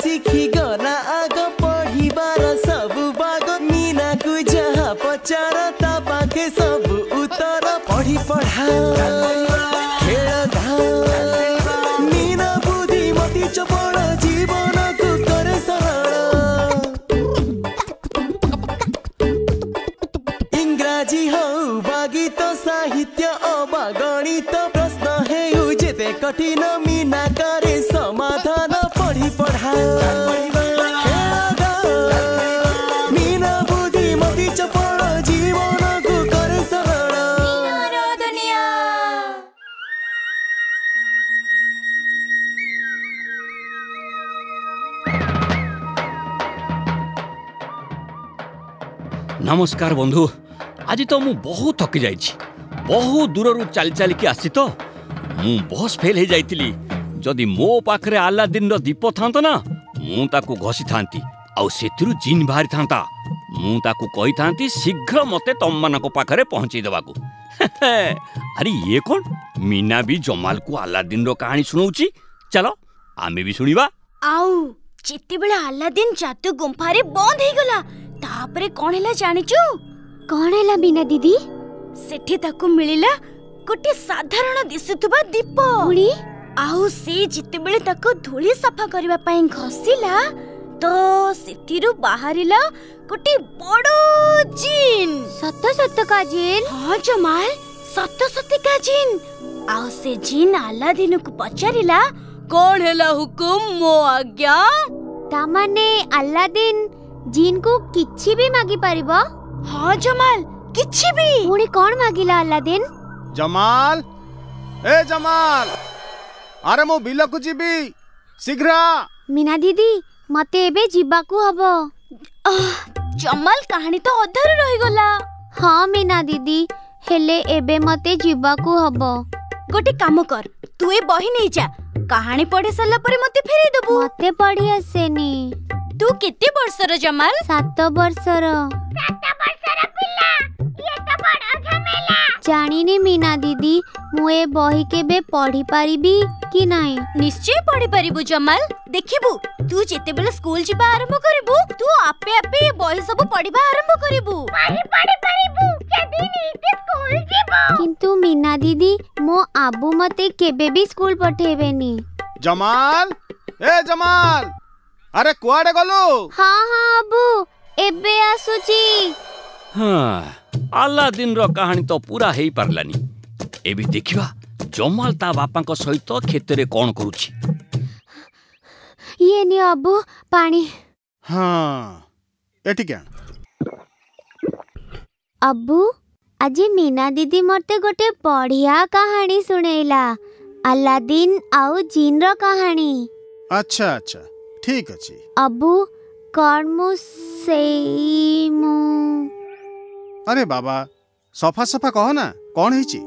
ଶିଖିଗଲା ଆଗ ପଢିବାର ସବୁ ବାଗ ମୀନାକୁ ଯାହା ପଚାର ତା ପାଖେ ସବୁ ଉତ୍ତର ପଢି ପଢା ଇଂରାଜୀ ହଉ ବା ଗୀତ ସାହିତ୍ୟ ଅବା ଗଣିତ କଠିନ ମିନାକାରେ ସମାଧାନ ପଢି ପଢା ନମସ୍କାର ବନ୍ଧୁ ଆଜି ତ ମୁଁ ବହୁତ ଥକି ଯାଇଛି ବହୁ ଦୂରରୁ ଚାଲି ଚାଲିକି ଆସି ତ ମୁଁ ବସ୍ ଫେଲ୍ ହେଇଯାଇଥିଲି ଯଦି ମୋ ପାଖରେ ଆଲାଦିନର ଦୀପ ଥାନ୍ତା ନା ମୁଁ ତାକୁ ଘଷିଥାନ୍ତି ଆଉ ସେଥିରୁ ଜିନ୍ ବାହାରିଥାନ୍ତା ମୁଁ ତାକୁ କହିଥାନ୍ତି ଶୀଘ୍ର ମୋତେ ତମମାନଙ୍କ ପାଖରେ ପହଞ୍ଚେଇ ଦେବାକୁ ଆରେ ଇଏ କ'ଣ ମୀନା ବି ଜମାଲକୁ ଆଲାଦିନର କାହାଣୀ ଶୁଣଉଛି ଚାଲ ଆମେ ବି ଶୁଣିବା ଆଉ ଯେତେବେଳେ ଆଲାଦିନ ଜାଦୁ ଗୁମ୍ଫାରେ ବନ୍ଦ ହେଇଗଲା ତାପରେ କ'ଣ ହେଲା ଜାଣିଛୁ କ'ଣ ହେଲା ମୀନା ଦିଦି ସେଠି ତାକୁ ମିଳିଲା ଗୋଟେ ସାଧାରଣ ଦିଶୁଥିବା ଦୀପ ପୁଣି ଆଉ ସେ ଯେତେବେଳେ ତାକୁ ଧୂଳି ସଫା କରିବା ପାଇଁ ଘଷିଲା ତ ସେଥିରୁ ବାହାରିଲା ଗୋଟେ ବଡ଼ ଜିନ୍ ସତ ସତକା ଜିନ୍ ହଁ ଜମାଲ ସତ ସତିକା ଜିନ୍ ଆଉ ସେ ଜିନ୍ ଆଲାଦିନକୁ ପଚାରିଲା କଣ ହେଲା ହୁକୁମ ମୋ ଆଜ୍ଞା ତାମାନେ ଆଲାଦିନ ଜିନ୍କୁ କିଛି ବି ମାଗି ପାରିବ ହଁ ଜମାଲ କିଛି ବି ପୁଣି କଣ ମାଗିଲା ଆଲାଦିନ ଜମାଲ ଏ ଜମାଲ ଆରେ ମୁଁ ବିଲକୁ ଯିବି ଶୀଘ୍ର ମୀନା ଦିଦି ମତେ ଏବେ ଯିବାକୁ ହବ ଜମାଲ କାହାଣୀ ତ ଅଧାରୁ ରହିଗଲା ହଁ ମୀନା ଦିଦି ହେଲେ ଏବେ ମତେ ଯିବାକୁ ହବ ଗୋଟେ କାମ କର ତୁ ଏ ବହି ନେଇଯା କାହାଣୀ ପଢି ସାରିଲା ପରେ ମତେ ଫେରେଇ ଦବୁ ମତେ ପଢି ଆସେନି ତୁ କେତେ ବର୍ଷର ଜମାଲ ସାତ ବର୍ଷର ସାତ ବର୍ଷର ପିଲା জানিনি মিনা দিদি মু এ বহি কেবে পড়ি পারিবি কি নাই নিশ্চয় পড়ি পারিবু জমাল দেখিবু তু যেতেবেলে স্কুল যিবা আরম্ভ করিবু তু আপে আপে এ বহি সব পড়িবা আরম্ভ করিবু পড়ি পড়ি পারিবু যদি নিতে স্কুল যিবু কিন্তু মিনা দিদি মো আবু মতে কেবে বি স্কুল পঠেবেনি জমাল এ জমাল আরে কুয়াড়ে গলু হ্যাঁ হ্যাঁ আবু এবে আসুচি হ্যাঁ ଆଲାଦିନର କାହାଣୀ ତ ପୁରା ହେଇପାରିଲାନି ଏବେ ଦେଖିବା ଜମାଲ ତା ବାପାଙ୍କ ସହିତ କ୍ଷେତରେ କ'ଣ କରୁଛି ଇଏ ନିଅ ଅବୁ ପାଣି ହଁ ଏଠିକି ଆଣ ଅବୁ ଆଜି ମୀନା ଦିଦି ମୋତେ ଗୋଟେ ବଢ଼ିଆ କାହାଣୀ ଶୁଣେଇଲା ଆଲାଦିନ ଆଉ ଜିନ୍ର କାହାଣୀ ଆଚ୍ଛା ଆଚ୍ଛା ଠିକ ଅଛି ଅବୁ କ'ଣ ମୁଁ ସେଇ ମୁଁ ଆରେ ବାବା ସଫା ସଫା କହ ନା କଣ ହେଇଛି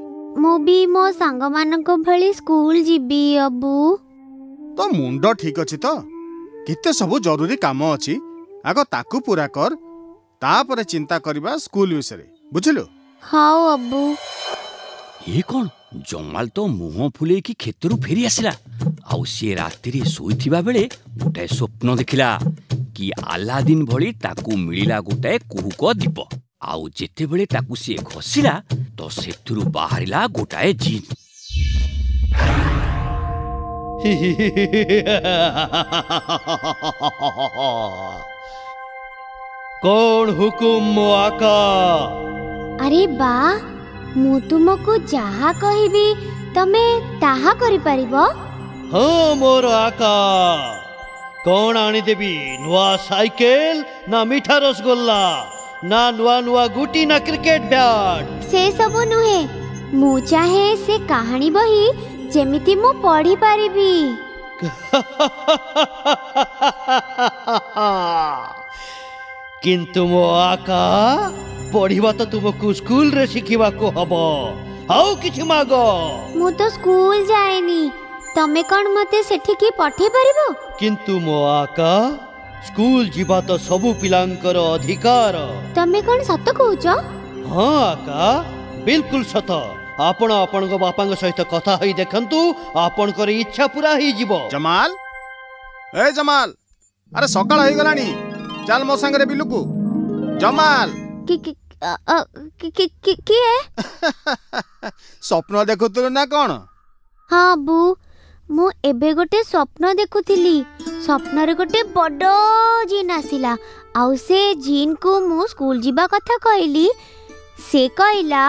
ମୁଁ ବି ମୋ ସାଙ୍ଗମାନଙ୍କ ଭଳି ସ୍କୁଲ ଯିବି ଅବୁ ତୋ ମୁଣ୍ଡ ଠିକ ଅଛି ତ କେତେ ସବୁ ଜରୁରୀ କାମ ଅଛି ଆଗ ତାକୁ ପୁରା କର ତାପରେ ଚିନ୍ତା କରିବା ସ୍କୁଲ ବିଷୟରେ ବୁଝିଲୁ ହଉ ଅବୁ ଇଏ କଣ ଜମାଲ ତ ମୁହଁ ଫୁଲେଇକି କ୍ଷେତରୁ ଫେରି ଆସିଲା ଆଉ ସିଏ ରାତିରେ ଶୋଇଥିବା ବେଳେ ଗୋଟାଏ ସ୍ୱପ୍ନ ଦେଖିଲା କି ଆଲାଦିନ ଭଳି ତାକୁ ମିଳିଲା ଗୋଟାଏ କୁହୁକ ଦୀପ ଆଉ ଯେତେବେଳେ ତାକୁ ସିଏ ଘଷିଲା ତ ସେଥିରୁ ବାହାରିଲା ଗୋଟାଏ ଜିନ୍ କଣ ହୁକୁମ ମୋ ଆକା ଆରେ ବା ମୁଁ ତୁମକୁ ଯାହା କହିବି ତମେ ତାହା କରିପାରିବ ହଁ ମୋର ଆକା କଣ ଆଣିଦେବି ନୂଆ ସାଇକେଲ ନା ମିଠା ରସଗୋଲ୍ଲା ना नुआ नुआ गुटी ना क्रिकेट ବ୍ୟାଟ୍ ସେ ସବୁ ନୁହେଁ ମୁଁ ଚାହେଁ ସେ କାହାଣୀ ବହି ଯେମିତି ମୁଁ ପଢି ପାରିବି କିନ୍ତୁ ମୋ ଆକା ପଢିବା ତ ତୁମକୁ ସ୍କୁଲରେ ଶିଖିବାକୁ ହବ ଆଉ କିଛି ମାଗ ମୁଁ ତ ସ୍କୁଲ ଯାଏନି ତମେ କ'ଣ ମୋତେ ସେଠିକି ପଠେଇ ପାରିବ କିନ୍ତୁ ମୋ ଆକା ସ୍କୁଲ ଯିବା ତ ସବୁ ପିଲାଙ୍କର ଅଧିକାର ତମେ କଣ ସତ କହୁଛ ହଁ ଆକା ବିଲକୁଲ ସତ ଆପଣ ଆପଣଙ୍କ ବାପାଙ୍କ ସହିତ କଥା ହୋଇ ଦେଖନ୍ତୁ ଆପଣଙ୍କର ଇଚ୍ଛା ପୁରା ହେଇଯିବ ଜମାଲ ଏ ଜମାଲ ଆରେ ସକାଳ ହେଇଗଲାଣି ଚାଲ ମୋ ସାଙ୍ଗରେ ବିଲୁକୁ ଜମାଲ କିଏ ସ୍ୱପ୍ନ ଦେଖୁଥିଲୁ ନା କଣ ହଁ ବୁ ମୁଁ ଏବେ ଗୋଟେ ସ୍ୱପ୍ନ ଦେଖୁଥିଲି ସ୍ୱପ୍ନରେ ଗୋଟେ ବଡ଼ ଜିନ୍ ଆସିଲା ଆଉ ସେ ଜିନ୍କୁ ମୁଁ ସ୍କୁଲ ଯିବା କଥା କହିଲି ସେ କହିଲା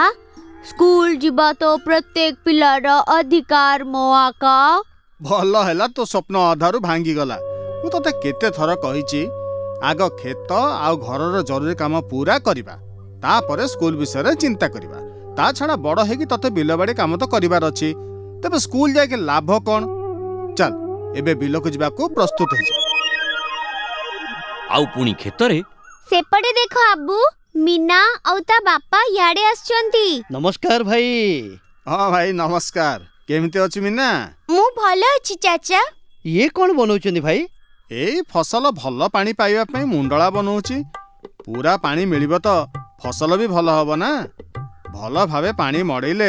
ସ୍କୁଲ ଯିବା ତ ପ୍ରତ୍ୟେକ ପିଲାର ଅଧିକାର ମୋ ଆକା ଭଲ ହେଲା ତୋ ସ୍ୱପ୍ନ ଅଧାରୁ ଭାଙ୍ଗିଗଲା ମୁଁ ତତେ କେତେ ଥର କହିଛି ଆଗ କ୍ଷେତ ଆଉ ଘରର ଜରୁରୀ କାମ ପୁରା କରିବା ତାପରେ ସ୍କୁଲ ବିଷୟରେ ଚିନ୍ତା କରିବା ତା ଛଡ଼ା ବଡ଼ ହେଇକି ତତେ ବିଲବାଡ଼ି କାମ ତ କରିବାର ଅଛି ତେବେ ସ୍କୁଲ ଯାଇକି ଲାଭ କ'ଣ ଚାଲ ଏବେ ବିଲକୁ ଯିବାକୁ ପ୍ରସ୍ତୁତ ହେଇଯାଅ ଆଉ ପୁଣି କ୍ଷେତରେ ସେପଟେ ଦେଖ ଆବୁ ମିନା ଆଉ ତା ବାପା ଇଆଡ଼େ ଆସିଛନ୍ତି ନମସ୍କାର ଭାଇ ହଁ ଭାଇ ନମସ୍କାର କେମିତି ଅଛୁ ମିନା ମୁଁ ଭଲ ଅଛି ଚାଚା ଇଏ କ'ଣ ବନଉଛନ୍ତି ଭାଇ ଏଇ ଫସଲ ଭଲ ପାଣି ପାଇବା ପାଇଁ ମୁଣ୍ଡଳା ବନଉଛି ପୁରା ପାଣି ମିଳିବ ତ ଫସଲ ବି ଭଲ ହବ ନା ଭଲ ଭାବେ ପାଣି ମଡ଼େଇଲେ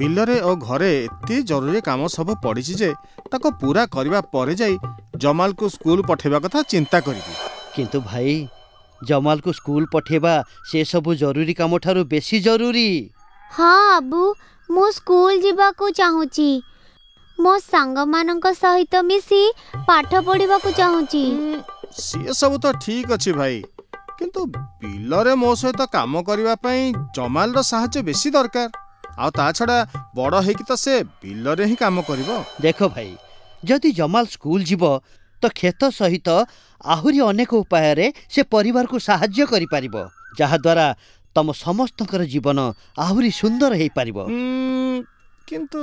ବିଲରେ ଓ ଘରେ ଏତେ ଜରୁରୀ କାମ ସବୁ ପଡ଼ିଛି ଯେ ତାକୁ ପୁରା କରିବା ପରେ ଯାଇ ଜମାଲକୁ ସ୍କୁଲ ପଠାଇବା କଥା ଚିନ୍ତା କରିବି କିନ୍ତୁ ଭାଇ ଜମାଲକୁ ସ୍କୁଲ ପଠାଇବା ସେସବୁ ଜରୁରୀ କାମଠାରୁ ବେଶୀ ଜରୁରୀ ହଁ ଆବୁ ମୁଁ ସ୍କୁଲ ଯିବାକୁ ଚାହୁଁଛି ମୋ ସାଙ୍ଗମାନଙ୍କ ସହିତ ମିଶି ପାଠ ପଢ଼ିବାକୁ ଚାହୁଁଛି ସିଏ ସବୁ ତ ଠିକ୍ ଅଛି ଭାଇ କିନ୍ତୁ ବିଲରେ ମୋ ସହିତ କାମ କରିବା ପାଇଁ ଜମାଲର ସାହାଯ୍ୟ ବେଶୀ ଦରକାର ଆଉ ତା ଛଡ଼ା ବଡ଼ ହେଇକି ତ ସେ ବିଲରେ ହିଁ କାମ କରିବ ଦେଖ ଭାଇ ଯଦି ଜମାଲ ସ୍କୁଲ ଯିବ ତ କ୍ଷେତ ସହିତ ଆହୁରି ଅନେକ ଉପାୟରେ ସେ ପରିବାରକୁ ସାହାଯ୍ୟ କରିପାରିବ ଯାହାଦ୍ୱାରା ତମ ସମସ୍ତଙ୍କର ଜୀବନ ଆହୁରି ସୁନ୍ଦର ହେଇପାରିବ କିନ୍ତୁ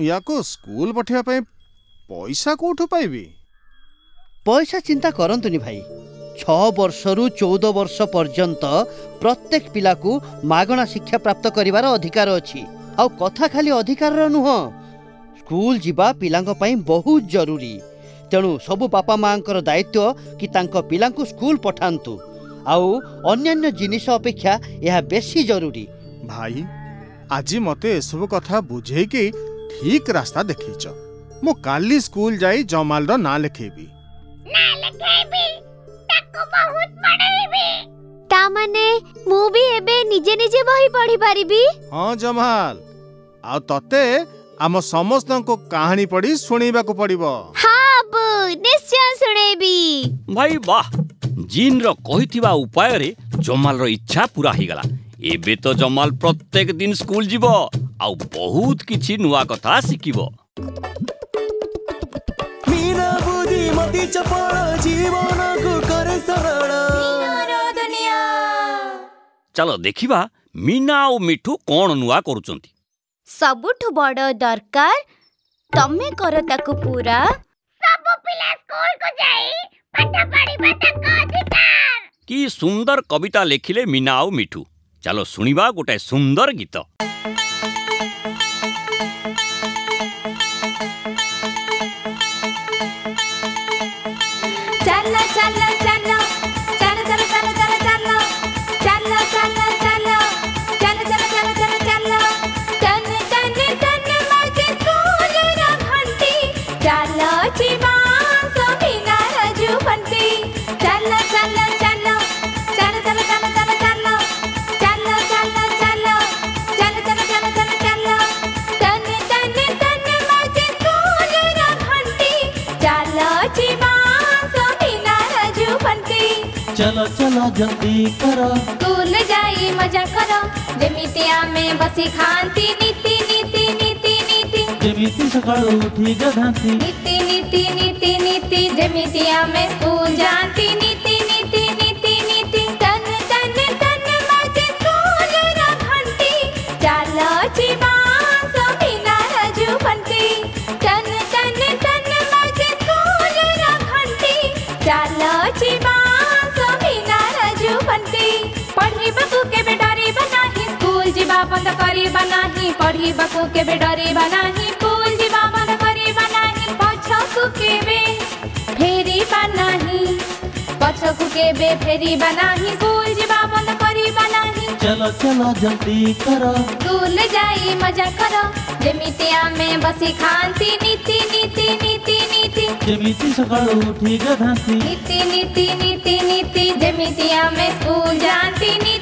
ୟାକୁ ସ୍କୁଲ ପଠାଇବା ପାଇଁ ପଇସା କେଉଁଠୁ ପାଇବି ପଇସା ଚିନ୍ତା କରନ୍ତୁନି ଭାଇ ଛଅ ବର୍ଷରୁ ଚଉଦ ବର୍ଷ ପର୍ଯ୍ୟନ୍ତ ପ୍ରତ୍ୟେକ ପିଲାକୁ ମାଗଣା ଶିକ୍ଷା ପ୍ରାପ୍ତ କରିବାର ଅଧିକାର ଅଛି ଆଉ କଥା ଖାଲି ଅଧିକାରର ନୁହଁ ସ୍କୁଲ ଯିବା ପିଲାଙ୍କ ପାଇଁ ବହୁତ ଜରୁରୀ ତେଣୁ ସବୁ ବାପା ମାଆଙ୍କର ଦାୟିତ୍ୱ କି ତାଙ୍କ ପିଲାଙ୍କୁ ସ୍କୁଲ ପଠାନ୍ତୁ ଆଉ ଅନ୍ୟାନ୍ୟ ଜିନିଷ ଅପେକ୍ଷା ଏହା ବେଶୀ ଜରୁରୀ ଭାଇ ଆଜି ମୋତେ ଏସବୁ କଥା ବୁଝେଇକି ଠିକ ରାସ୍ତା ଦେଖେଇଛ ମୁଁ କାଲି ସ୍କୁଲ ଯାଇ ଜମାଲର ନାଁ ଲେଖେଇବି ନା ଲେଖେଇବି बहुत पढ़ेबी ता माने मु भी एबे निजे निजे बही पढ़ी पारिबी हां जमाल आ तते आम समस्तन को कहानी पढ़ी सुनीबा को पड़िबो हां अबु निश्चय सुनेबी भाई वाह जीन रो कहिथिबा उपाय रे जमाल रो इच्छा पूरा ही गला एबे तो जमाल प्रत्येक दिन स्कूल जीवो आ बहुत किछि नुवा कथा सिखिबो છૂટી ચપળ જીવન કરે સરળ ଚାଲ ଦେଖିବା ମୀନା ଆଉ ମିଠୁ କ'ଣ ନୂଆ କରୁଛନ୍ତି ସବୁଠୁ ବଡ଼ ଦରକାର ତମେ କର ତାକୁ ପୁରା ସବୁ ପିଲା ସ୍କୁଲକୁ ଯାଇ ପାଠ ପଢିବା ତାଙ୍କ ଅଧିକାର କି ସୁନ୍ଦର କବିତା ଲେଖିଲେ ମୀନା ଆଉ ମିଠୁ ଚାଲ ଶୁଣିବା ଗୋଟାଏ ସୁନ୍ଦର ଗୀତ चला जल्दी करो तुल जाई मजा करो जेमितिया में बसी खांती नीति नीति नीति नीति जमीते सकाळ उठी गधांती नीति नीति नीति नीति जेमितिया में स्कूल जाती बंद करी बनाही पढ़ी बकू के बे डरी बनाही कुल जीवा बंद करी बनाही पछकु के बे फेरी बनाही पछकु के बे फेरी बनाही कुल जीवा बंद करी बनाही चलो चलो जल्दी करो दूल जाई मजा करो जेमितिया में बसी खांति नीति नीति नीति नीति जेमिति सकल उठी गधांति नीति नीति नीति नीति जेमितिया में स्कूल जानती नीति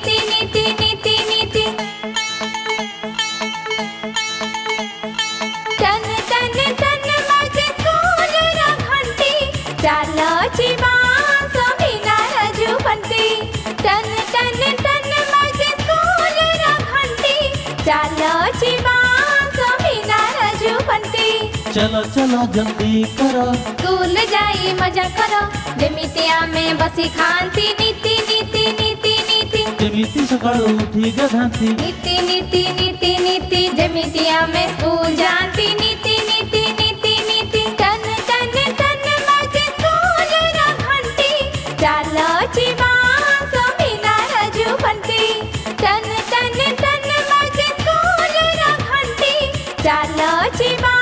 चला जल्दी करो स्कूल जाई मजा करो जेमितिया में बसी खांती नीति नीति नीति नीति जेमिति सकाळ उठी गधांति नीति नीति नीति नीति जेमितिया में स्कूल जाती नीति चलो चिवा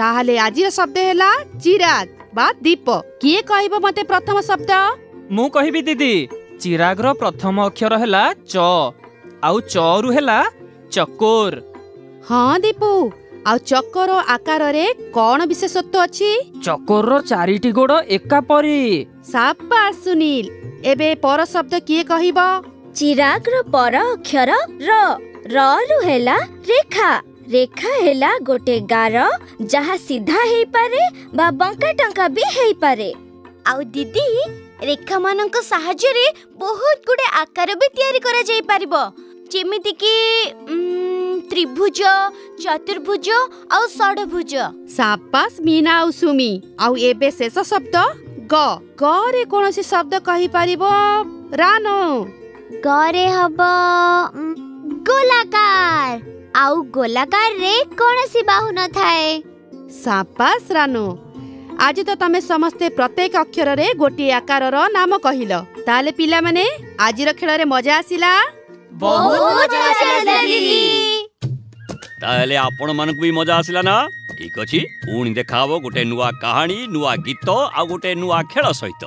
ତାହେଲେ ଆଜିର ଶବ୍ଦ ହେଲା ଚିରାଗ ବା ଦୀପ କିଏ କହିବ ମତେ ପ୍ରଥମ ଶବ୍ଦ ମୁଁ କହିବି ଦିଦି ଚିରାଗର ପ୍ରଥମ ଅକ୍ଷର ହେଲା ଚ ଆଉ ଚରୁ ହେଲା ଚକୋର ହଁ ଦୀପୁ ଆଉ ଚକର ଆକାରରେ କଣ ବିଶେଷତ୍ଵ ଅଛି ଚକରର ଚାରିଟି ଗୋଡ ଏକାପରି ସାପା ସୁନିଲ ଏବେ ପର ଶବ୍ଦ କିଏ କହିବ ଚିରାଗର ପର ଅକ୍ଷର ର ରରୁ ହେଲା ରେଖା ରେଖା ହେଲା ଗୋଟେ ଗାର ଯାହା ସିଧା ହେଇପାରେ ବା ବଙ୍କା ଟଙ୍କା ବି ହେଇପାରେ ଆଉ ଦିଦି ରେଖାମାନଙ୍କ ସାହାଯ୍ୟରେ ବହୁତ ଗୁଡ଼େ ଆକାର ବି ତିଆରି କରାଯାଇପାରିବ ଯେମିତିକି ତ୍ରିଭୁଜ ଚତୁର୍ଭୁଜ ଆଉ ଷଡ଼ଭୁଜ ସାବାସ ମୀନା ଆଉ ସୁମି ଆଉ ଏବେ ଶେଷ ଶବ୍ଦ ଗ ଗରେ କୌଣସି ଶବ୍ଦ କହିପାରିବ ରାନ ଗରେ ହବ ଗୋଲାକାର ଆଉ ଗୋଲାକାରରେ କୌଣସି ବାହୁ ନଥାଏ ସାପାସ ଆଜି ତ ତମେ ସମସ୍ତେ ପ୍ରତ୍ୟେକ ଅକ୍ଷରରେ ଗୋଟିଏ ଆକାରର ନାମ କହିଲ ତାହେଲେ ପିଲାମାନେ ଆଜିର ଖେଳରେ ମଜା ଆସିଲା ତାହେଲେ ଆପଣମାନଙ୍କୁ ବି ମଜା ଆସିଲା ନା ଠିକ ଅଛି ପୁଣି ଦେଖା ହବ ଗୋଟେ ନୂଆ କାହାଣୀ ନୂଆ ଗୀତ ଆଉ ଗୋଟେ ନୂଆ ଖେଳ ସହିତ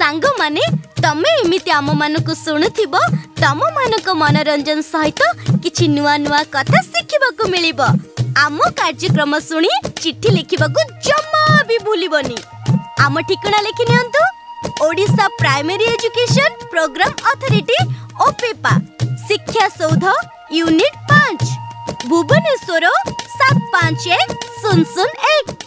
ସାଙ୍ଗମାନେ ତମେ ଏମିତି ଆମମାନଙ୍କୁ ଶୁଣୁଥିବ ତମମାନଙ୍କ ମନୋରଞ୍ଜନ ସହିତ କିଛି ନୂଆ ନୂଆ କଥା ଶିଖିବାକୁ ମିଳିବ ଆମ କାର୍ଯ୍ୟକ୍ରମ ଶୁଣି ଚିଠି ଲେଖିବାକୁ ଜମା ବି ଭୁଲିବନି ଆମ ଠିକଣା ଲେଖି ନିଅନ୍ତୁ Odisha primary education programme authority ଓ ପେପା ଶିକ୍ଷା ସୌଧ ୟୁନିଟ୍ ପାଞ୍ଚ ଭୁବନେଶ୍ୱର ସାତ ପାଞ୍ଚ ଏକ ଶୂନ ଶୂନ ଏକ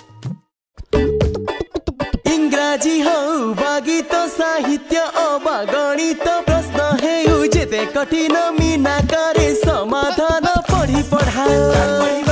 गणित प्रश्न हे कठिन करे समाधान पढि पढाइ